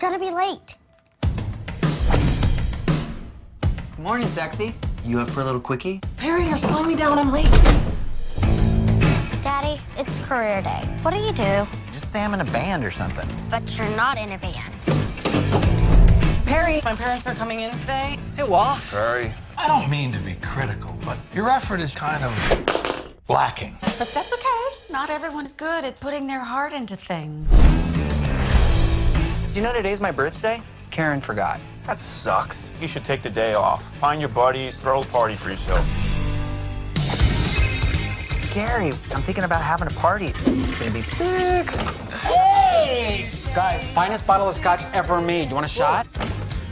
gonna be late. Morning, sexy. You up for a little quickie? Perry, you're slowing me down. I'm late. Daddy, it's career day. What do you do? Just say I'm in a band or something. But you're not in a band. Perry, my parents are coming in today. Hey, Wall. Perry. I don't mean to be critical, but your effort is kind of lacking. But that's okay. Not everyone's good at putting their heart into things. Do you know today's my birthday? Karen forgot. That sucks. You should take the day off. Find your buddies, throw a party for yourself. Gary, I'm thinking about having a party. It's gonna be sick. Hey! Guys, finest bottle of scotch ever made. You want a shot?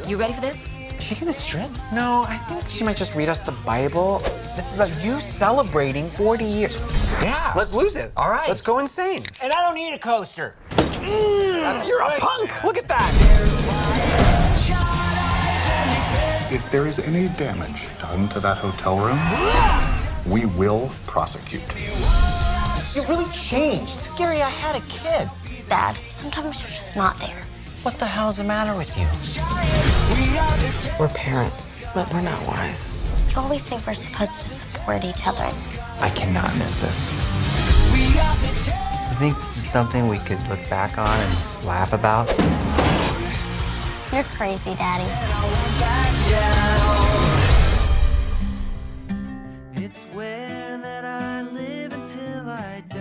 You ready for this? Is she gonna strip? No, I think she might just read us the Bible. This is about you celebrating 40 years. Yeah. Let's lose it. All right. Let's go insane. And I don't need a coaster. You're a punk. Look at that. If there is any damage done to that hotel room, we will prosecute. You've really changed. Gary, I had a kid. Dad, sometimes you're just not there. What the hell's the matter with you? We're parents, but we're not wise. You always say we're supposed to support each other. I cannot miss this. I think this is something we could look back on and laugh about. You're crazy, Daddy. It's where that I live until I die.